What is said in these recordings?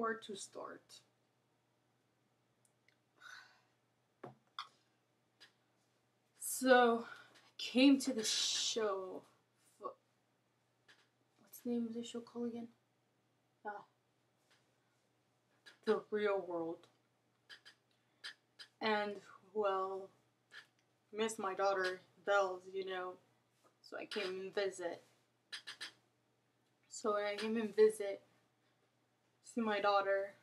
Where to start? So, came to the show. What's the name of the show called again? Ah, the real world. And, well, miss my daughter, Bells, you know, so I came and visit. So I came and visit, see my daughter,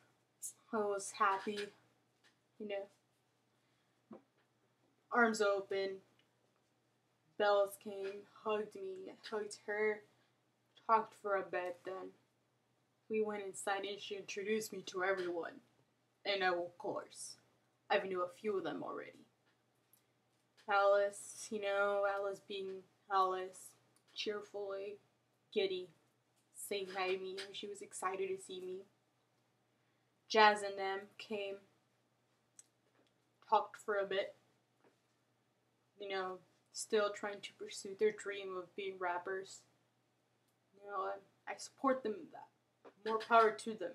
I was happy, you know. Arms open. Bells came, hugged me, hugged her, talked for a bit, then we went inside and she introduced me to everyone. And of course, I knew a few of them already. Alice, you know, Alice being Alice, cheerfully, giddy, saying hi to me. She was excited to see me. Jazz and them came, talked for a bit, you know, still trying to pursue their dream of being rappers. You know, I, I support them in that. More power to them.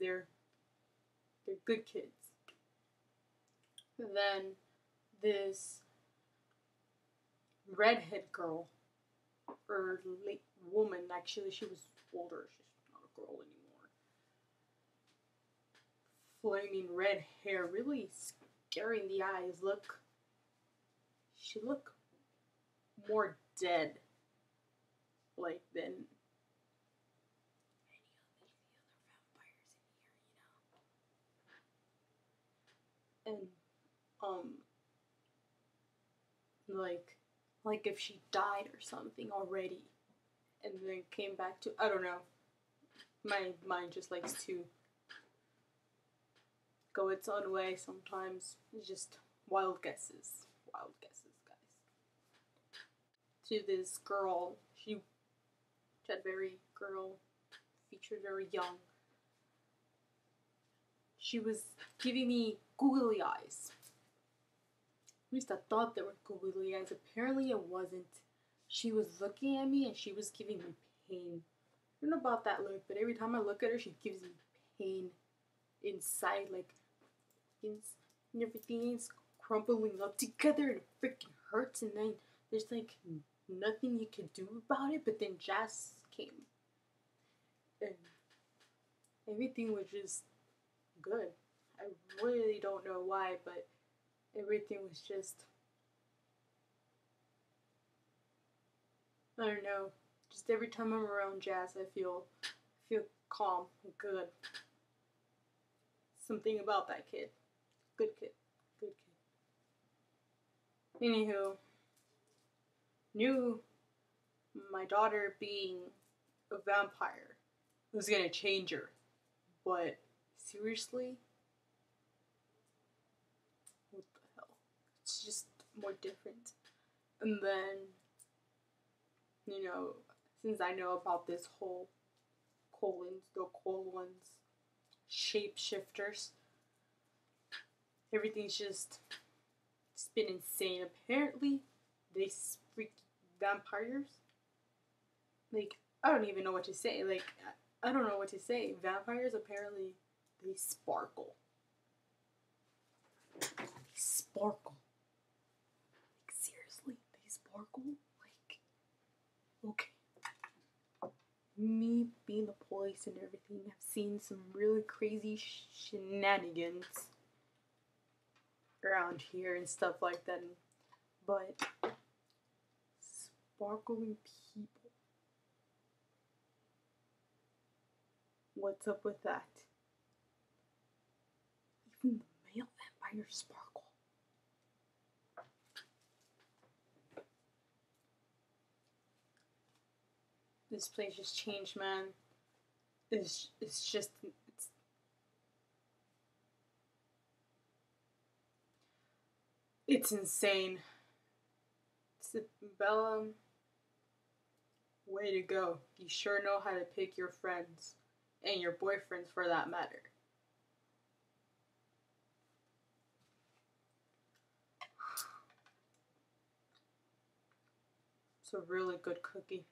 They're they're good kids. then this redhead girl or late woman actually she was older she's not a girl anymore flaming red hair really scaring the eyes look she looked more dead like than any of the other vampires in here, you know. and um like like if she died or something already and then came back to I don't know. My mind just likes to go its own way sometimes. It's just wild guesses. Wild guesses, guys. To this girl, she had very girl featured very young. She was giving me googly eyes. At least I thought they were googly eyes. Apparently it wasn't. She was looking at me and she was giving me pain. I don't know about that look, but every time I look at her, she gives me pain inside, like, and everything is crumbling up together and it freaking hurts. And then there's like nothing you can do about it. But then Jazz came, and everything was just good. I really don't know why, but everything was just I don't know. Just every time I'm around Jazz, I feel feel calm and good. Something about that kid. Good kid. Good kid. Anywho, knew my daughter being a vampire was gonna change her. But seriously? What the hell? It's just more different. And then you know, since I know about this whole Cullens, the Cullens, shapeshifters, everything's just it's been insane. Apparently, they freak vampires. Like I don't even know what to say. Like I don't know what to say. Vampires apparently they sparkle. They sparkle. Like seriously, they sparkle. Like okay. Me being the police and everything, I've seen some really crazy shenanigans around here and stuff like that. But sparkling people. What's up with that? Even the male vampire sparkle. this place just changed, man. It's it's just it's insane. Bella, way to go. You sure know how to pick your friends and your boyfriends for that matter. It's a really good cookie.